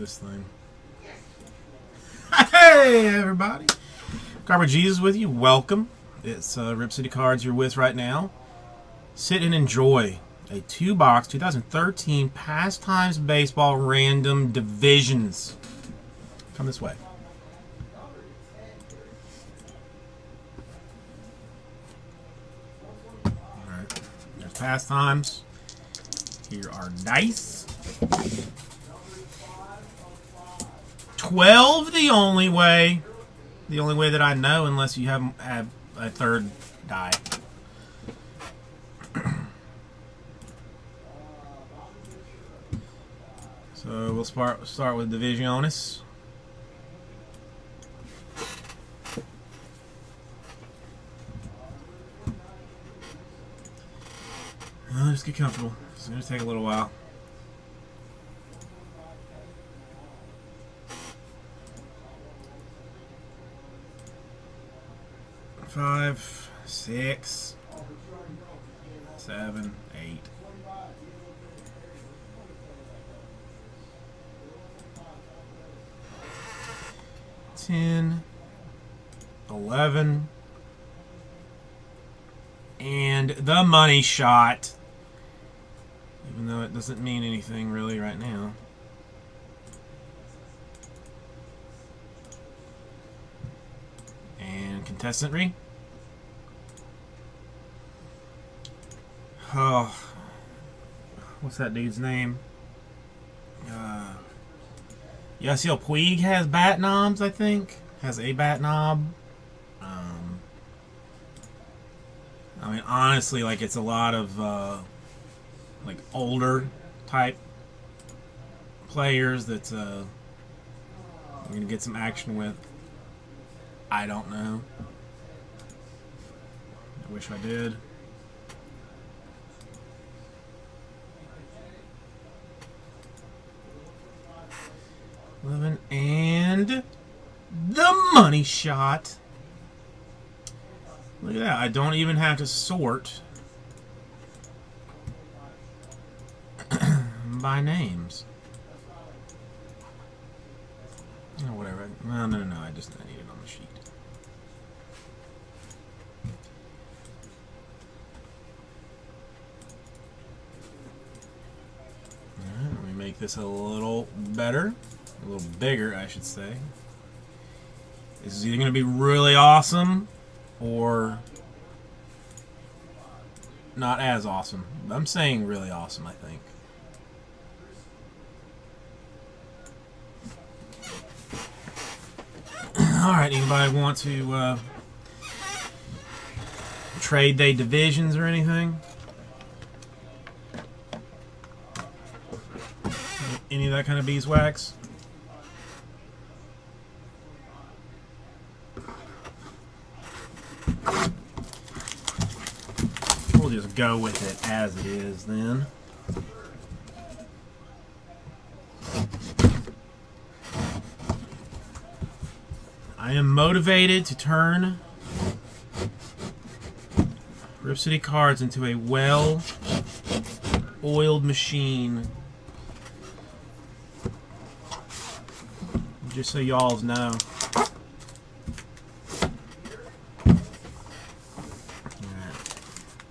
this thing. Hey, everybody. Carver Jesus with you. Welcome. It's uh, Rip City Cards you're with right now. Sit and enjoy a two box 2013 Pastimes Baseball Random Divisions. Come this way. Alright, there's Pastimes. Here are dice. 12 the only way. The only way that I know, unless you have, have a third die. so we'll start, start with Divisionis. Uh, just get comfortable. It's going to take a little while. Five, six, seven, eight. Ten, eleven, and the money shot. Even though it doesn't mean anything really right now. And contestant re. Oh, what's that dude's name? Uh, Yasiel Puig has bat knobs, I think. Has a bat knob. Um, I mean, honestly, like it's a lot of uh, like older type players that uh, I'm gonna get some action with. I don't know. Wish I did. Eleven and the money shot. Look at that. I don't even have to sort by names. Oh, whatever. No, no, no. I just I need it on the sheet. Alright, let me make this a little better. A little bigger, I should say. This is either going to be really awesome or not as awesome. I'm saying really awesome, I think. Alright, anybody want to uh, trade day divisions or anything? Any of that kind of beeswax? We'll just go with it as it is then. I am motivated to turn Rip City Cards into a well oiled machine. Just so y'all know.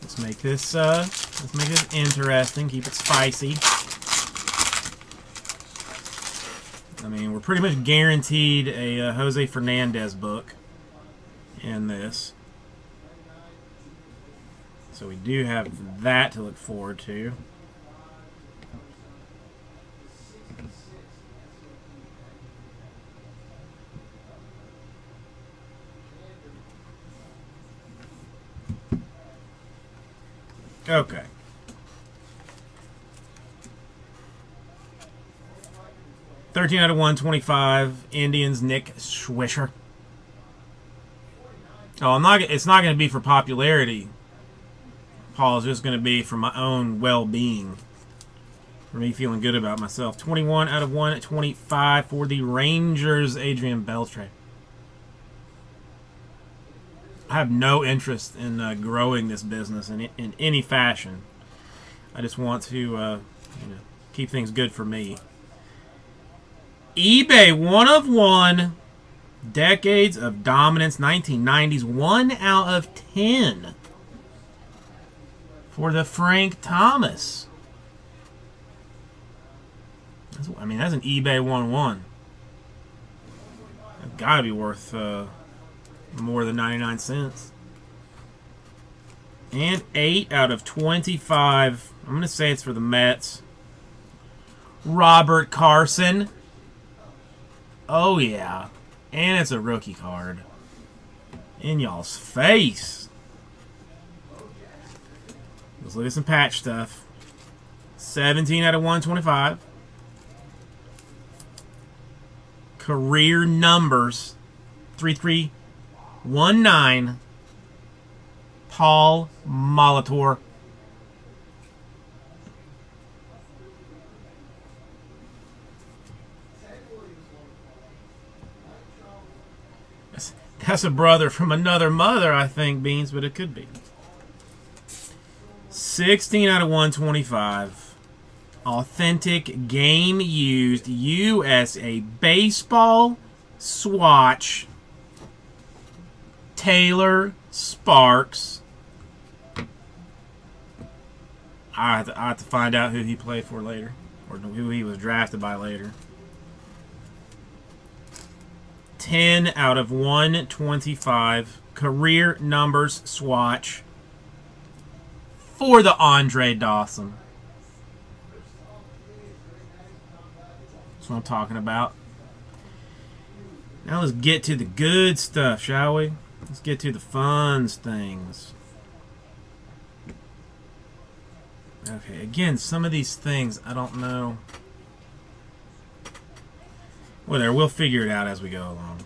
Let's make this uh let's make this interesting, keep it spicy. I mean, we're pretty much guaranteed a uh, Jose Fernandez book in this. So we do have that to look forward to. Okay. Thirteen out of one, twenty-five. Indians. Nick Swisher. Oh, I'm not. It's not going to be for popularity. Paul is just going to be for my own well-being. For me feeling good about myself. 21 out of 1 at 25 for the Rangers, Adrian Beltre. I have no interest in uh, growing this business in, in any fashion. I just want to uh, you know, keep things good for me. eBay one of one. Decades of dominance, 1990s, one out of ten for the Frank Thomas. That's, I mean, that's an eBay one one. That's got to be worth uh, more than 99 cents. And 8 out of 25. I'm going to say it's for the Mets. Robert Carson. Oh, yeah. And it's a rookie card. In y'all's face. Let's look at some patch stuff. 17 out of 125. Career numbers. 3319. Paul Molitor. That's a brother from another mother, I think, Beans, but it could be. 16 out of 125. Authentic game used USA baseball swatch. Taylor Sparks. I have, to, I have to find out who he played for later, or who he was drafted by later. 10 out of 125 career numbers swatch for the Andre Dawson. That's what I'm talking about. Now let's get to the good stuff, shall we? Let's get to the fun things. Okay, again, some of these things I don't know. Whatever, we'll figure it out as we go along.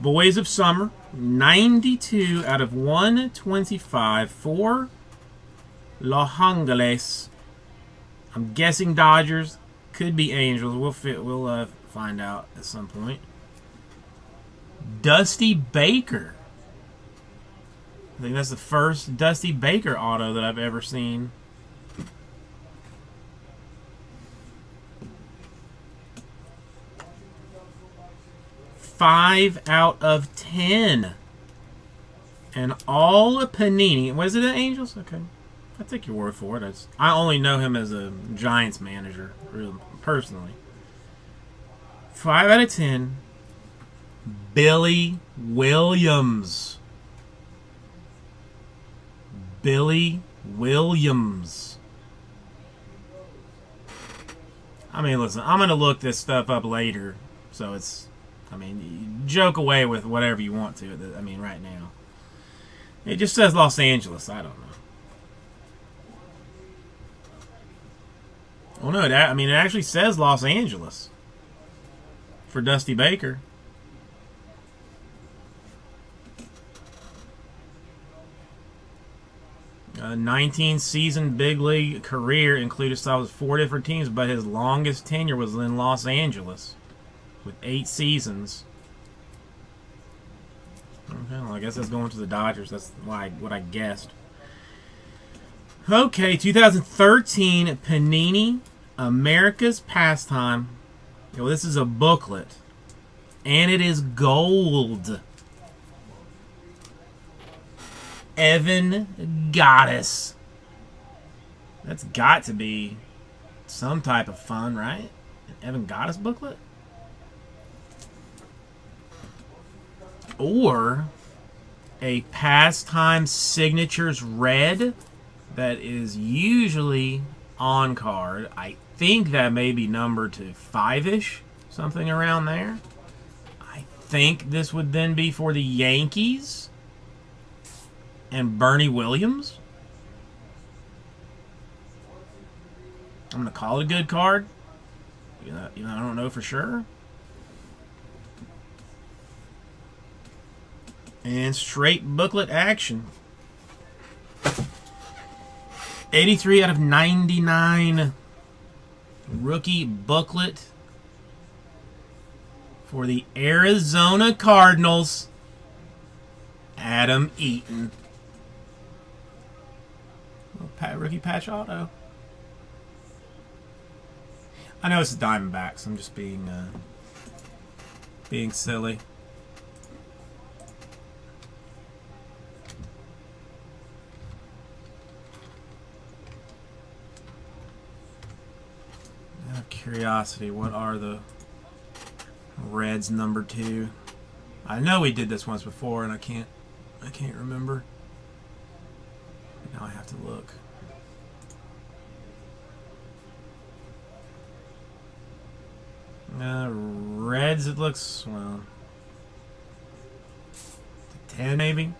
Boys of Summer, 92 out of 125 for Los Angeles. I'm guessing Dodgers, could be Angels. We'll fit, we'll uh, find out at some point. Dusty Baker. I think that's the first Dusty Baker auto that I've ever seen. Five out of ten. And all a Panini. Was it the Angels? Okay. I take your word for it. I only know him as a Giants manager, really, personally. Five out of ten. Billy Williams. Billy Williams. I mean, listen, I'm going to look this stuff up later. So it's, I mean, joke away with whatever you want to. I mean, right now. It just says Los Angeles. I don't know. Oh, no, that, I mean, it actually says Los Angeles for Dusty Baker. A 19 season big league career included stops four different teams, but his longest tenure was in Los Angeles with eight seasons. Okay, well, I guess that's going to the Dodgers. That's why what I guessed. Okay, 2013 Panini America's Pastime. Well, this is a booklet, and it is gold. Evan Gattis. That's got to be some type of fun, right? An Evan Gattis booklet? Or a pastime signatures red that is usually on card. I think that may be numbered to five-ish, something around there. I think this would then be for the Yankees and Bernie Williams. I'm going to call it a good card. You know, you know, I don't know for sure. And straight booklet action. 83 out of 99 rookie booklet for the Arizona Cardinals. Adam Eaton patch auto. I know it's the Diamondbacks. I'm just being uh, being silly. Out of curiosity, what are the Reds number two? I know we did this once before, and I can't I can't remember. Now I have to look. Uh, Reds, it looks, well, 10 maybe?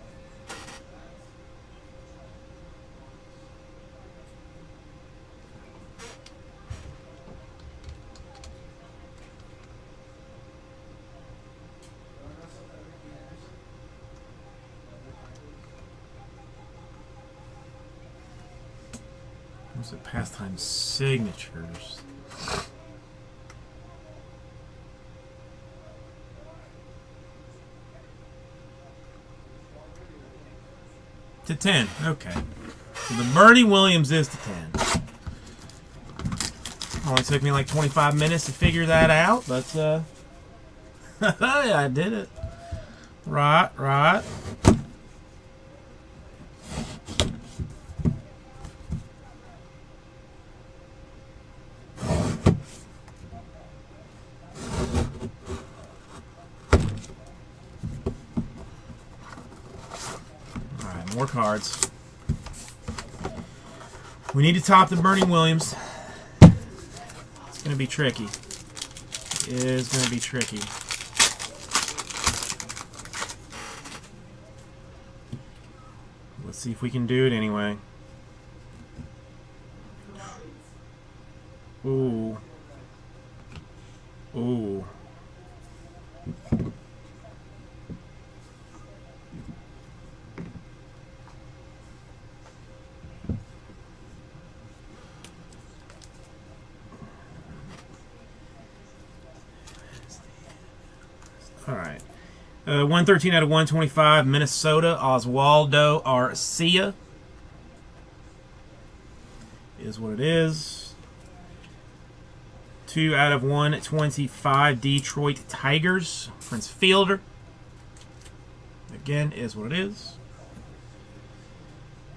What's it? Pastime signatures. To 10. Okay. So the Bernie Williams is to 10. Only took me like 25 minutes to figure that out, but uh I did it. Right, right. Alright, more cards. We need to top the Bernie Williams. It's going to be tricky. It is going to be tricky. Let's see if we can do it anyway. Ooh. Ooh. All right. Uh, 113 out of 125, Minnesota, Oswaldo Arcia. Is what it is. 2 out of 125, Detroit Tigers, Prince Fielder. Again, is what it is.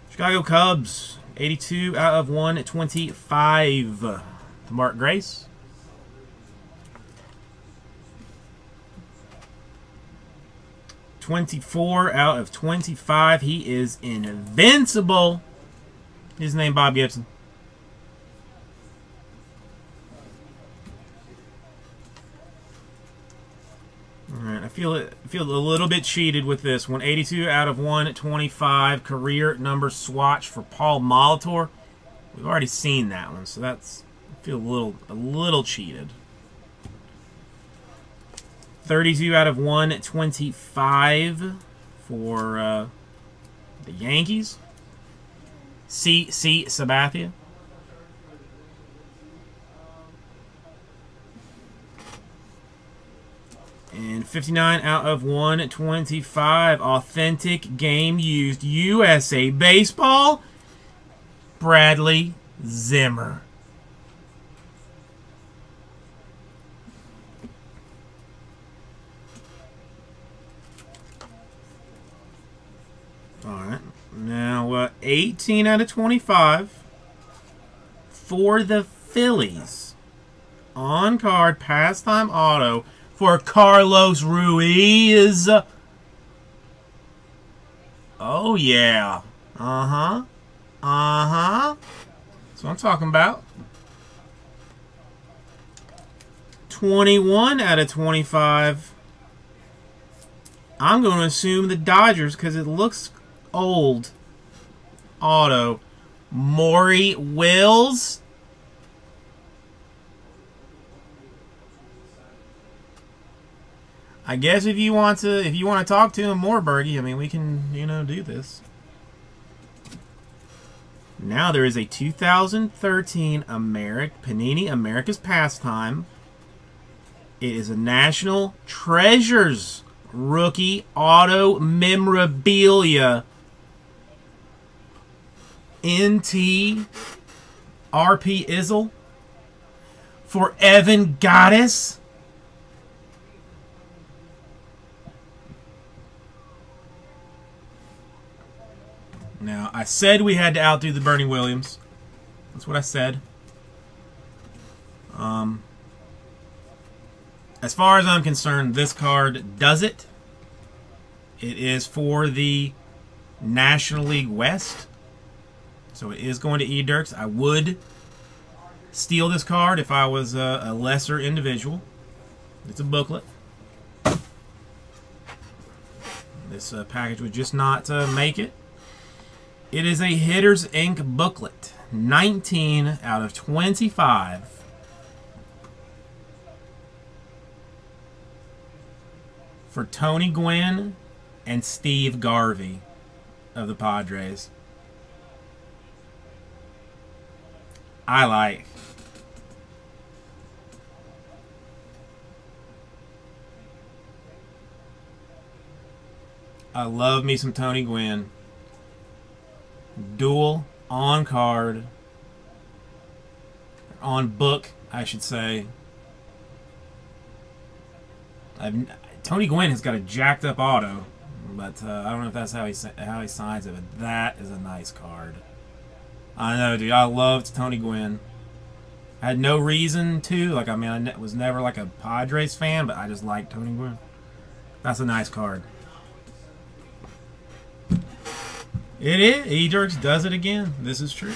Chicago Cubs, 82 out of 125, Mark Grace. Twenty-four out of twenty-five. He is invincible. His name Bob Gibson. All right, I feel it. Feel a little bit cheated with this one. 82 out of 125 career number swatch for Paul Molitor. We've already seen that one, so that's I feel a little a little cheated. 32 out of 125 for uh, the Yankees. C. C. Sabathia. And 59 out of 125 authentic game used USA baseball. Bradley Zimmer. All right. Now, uh, 18 out of 25 for the Phillies. On card, pastime auto for Carlos Ruiz. Oh, yeah. Uh huh. Uh huh. That's what I'm talking about. 21 out of 25. I'm going to assume the Dodgers because it looks old. Auto. Maury Wills. I guess if you want to, if you want to talk to him more, Bergie, I mean, we can, you know, do this. Now there is a 2013 Americ Panini America's Pastime. It is a National Treasures rookie auto memorabilia. NT RP Izzle for Evan Gattis. Now, I said we had to outdo the Bernie Williams. That's what I said. Um, as far as I'm concerned, this card does it. It is for the National League West. So it is going to E Dirks. I would steal this card if I was a, a lesser individual. It's a booklet. This uh, package would just not uh, make it. It is a Hitters Ink booklet. 19 out of 25. For Tony Gwynn and Steve Garvey of the Padres. I like. I love me some Tony Gwynn. Dual on card. On book, I should say. I've, Tony Gwynn has got a jacked up auto, but uh, I don't know if that's how he how he signs it. But that is a nice card. I know, dude. I loved Tony Gwynn. I had no reason to. Like, I mean, I ne was never like a Padres fan, but I just liked Tony Gwynn. That's a nice card. It is. E-Jerks does it again. This is true.